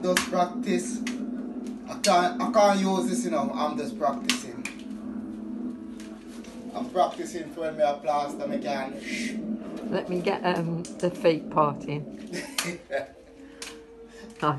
Just practice. I can't I can't use this, you know. I'm just practicing. I'm practicing for when me a plaster me can Let me get um, the feet part in. Oh.